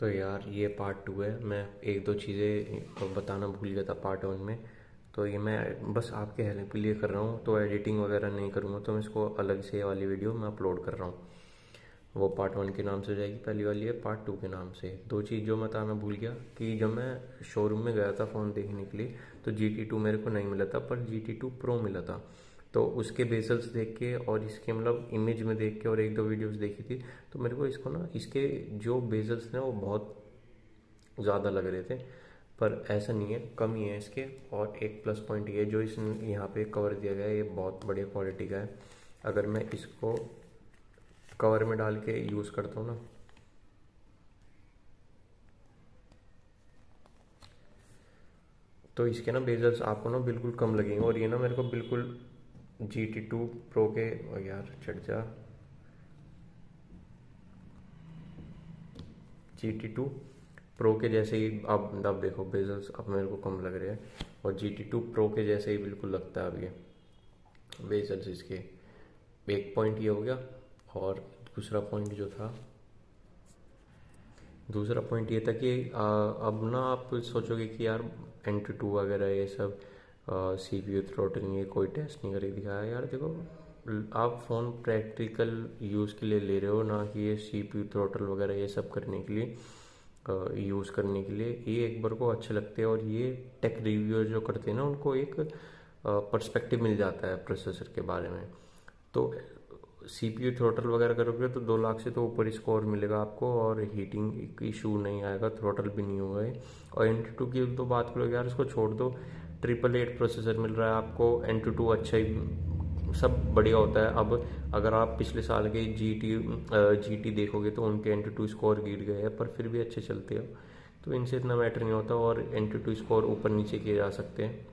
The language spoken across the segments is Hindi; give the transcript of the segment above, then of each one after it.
तो यार ये पार्ट टू है। मैं एक दो चीज़ें बताना भूल गया था पार्ट वन में। तो ये मैं बस आपके हेल्प के लिए कर रहा हूँ। तो एडिटिंग वगैरह नहीं करूँगा तो मैं इसको अलग से वाली वीडियो मैं अपलोड कर रहा हूँ। वो पार्ट वन के नाम से हो जाएगी, पहली वाली है पार्ट टू के नाम से। दो चीज़ जो मैं बताना भूल गया कि जब मैं शोरूम में गया था फ़ोन देखने के लिए तो जी टी टू मेरे को नहीं मिला था, पर जी टी टू प्रो मिला था। तो उसके बेसल्स देख के और इसके मतलब इमेज में देख के और एक दो वीडियोस देखी थी तो मेरे को इसको ना, इसके जो बेजल्स थे वो बहुत ज़्यादा लग रहे थे, पर ऐसा नहीं है, कम ही है इसके और एक प्लस पॉइंट ये जो इस यहाँ पे कवर दिया गया है, ये बहुत बढ़िया क्वालिटी का है। अगर मैं इसको कवर में डाल के यूज़ करता हूँ ना तो इसके ना बेजल्स आपको ना बिल्कुल कम लगेंगे और ये ना मेरे को बिल्कुल जी टी टू प्रो के और यार चढ़ जा। जी टी टू प्रो के जैसे ही अब अब देखो बेजल्स अब मेरे को कम लग रहे हैं। और जी टी टू प्रो के जैसे ही बिल्कुल लगता है अब ये। बेजल्स इसके एक पॉइंट ये हो गया और दूसरा पॉइंट जो था दूसरा पॉइंट ये था कि आ, अब ना आप सोचोगे कि यार एन टू वगैरह ये सब सी पी यू थ्रोटलिंग ये कोई टेस्ट नहीं करके दिखाया यार देखो आप फ़ोन प्रैक्टिकल यूज़ के लिए ले रहे हो ना कि ये सी पी यू थ्रोटल वगैरह ये सब करने के लिए यूज़ करने के लिए। ये एक बार को अच्छे लगते हैं और ये टेक रिव्यू जो करते हैं ना, उनको एक पर्सपेक्टिव मिल जाता है प्रोसेसर के बारे में। तो सी पी यू थ्रोटल वगैरह करोगे तो दो लाख से तो ऊपर स्कोर मिलेगा आपको और हीटिंग इशू नहीं आएगा थ्रोटल भी नहीं होगा और एन टू की तो बात करोगे यार, इसको छोड़ दो। ट्रिपल एट प्रोसेसर मिल रहा है आपको एन टू टू अच्छा ही सब बढ़िया होता है। अब अगर आप पिछले साल के जी टी जी टी देखोगे तो उनके एन टू टू स्कोर गिर गए हैं, पर फिर भी अच्छे चलते हैं। तो इनसे इतना मैटर नहीं होता और एन टू टू स्कोर ऊपर नीचे किए जा सकते हैं।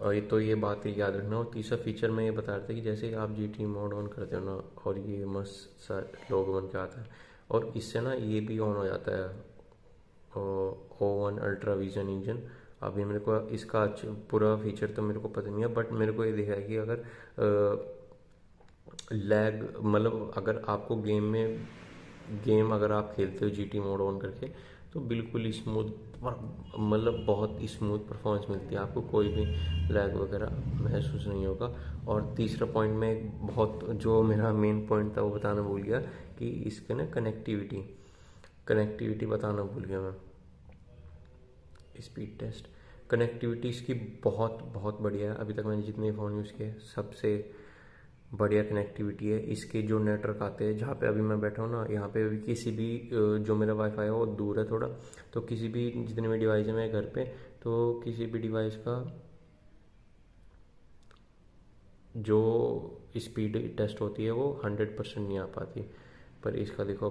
और ये तो ये बात याद रखना। और तीसरा फीचर मैं ये बता रहा था कि जैसे आप जी टी मोड ऑन करते हो ना, और ये मस्त सा लोग बन के आता है, और इससे ना ये भी ऑन हो जाता है O one ultra vision engine अभी मेरे को इसका पूरा फीचर तो मेरे को पता नहीं है बट मेरे को ये देखा है कि अगर लैग मतलब अगर आपको गेम में गेम अगर आप खेलते हो जीटी मोड ऑन करके तो बिल्कुल स्मूथ मतलब बहुत स्मूथ परफॉर्मेंस मिलती है। आपको कोई भी लैग वगैरह महसूस नहीं होगा। और तीसरा पॉइंट में बहुत, जो मेरा मेन पॉइंट था वो बताना भूल गया कि इसके ना कनेक्टिविटी कनेक्टिविटी बताना भूल गया मैं। स्पीड टेस्ट कनेक्टिविटी इसकी बहुत बहुत बढ़िया है। अभी तक मैंने जितने फ़ोन यूज़ किए सबसे बढ़िया कनेक्टिविटी है। इसके जो नेटवर्क आते हैं, जहाँ पे अभी मैं बैठा हूँ ना, यहाँ पे अभी किसी भी जो मेरा वाईफाई है, वो दूर है थोड़ा। तो किसी भी, जितने भी डिवाइस है मेरे घर पे तो किसी भी डिवाइस का जो स्पीड टेस्ट होती है, वो हंड्रेड परसेंट नहीं आ पाती। पर इसका देखो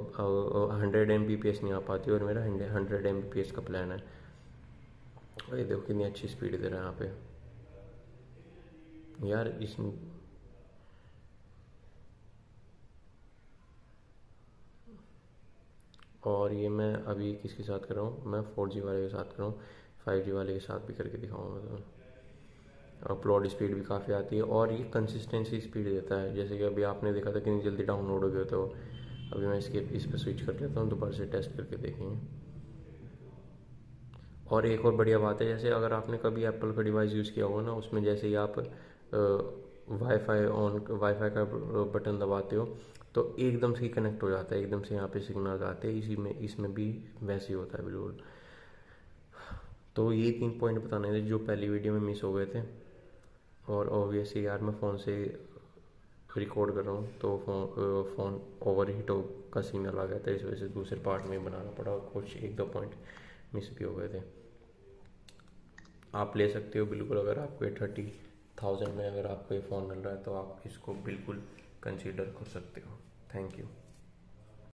hundred M B P S नहीं आ पाती और मेरा hundred M B P S का प्लान है। ये देखो कितनी अच्छी स्पीड दे रहा है यहाँ पे। यार इस और ये मैं अभी किसके साथ कर रहा हूँ? मैं फोर जी वाले के साथ कर रहा हूँ। फाइव जी वाले के साथ भी करके दिखाऊँगा तो अपलोड स्पीड भी काफ़ी आती है और ये कंसिस्टेंसी स्पीड देता है। जैसे कि अभी आपने देखा था कितनी जल्दी डाउनलोड हो गया तो अभी मैं इसके इस पर स्विच कर लेता हूँ, दोबारा से टेस्ट करके देखेंगे। और एक और बढ़िया बात है, जैसे अगर आपने कभी एप्पल का डिवाइस यूज़ किया होगा ना, उसमें जैसे ही आप वाईफाई ऑन वाईफाई का बटन दबाते हो तो एकदम से ही कनेक्ट हो जाता है, एकदम से यहाँ पे सिग्नल आते हैं, इसी में, इसमें भी वैसे ही होता है बिल्कुल। तो ये तीन पॉइंट बताने थे जो पहली वीडियो में मिस हो गए थे। और ऑब्वियसली यार मैं फ़ोन से रिकॉर्ड कर रहा हूँ तो फ़ोन फ़ोन ओवर हीट हो, का सिग्नल आ गया था, इस वजह से दूसरे पार्ट में बनाना पड़ा कुछ एक दो पॉइंट मिस भी हो गए थे। आप ले सकते हो बिल्कुल। अगर आपको थर्टी थाउज़ेंड में अगर आपको ये फ़ोन मिल रहा है तो आप इसको बिल्कुल कंसीडर कर सकते हो। Thank you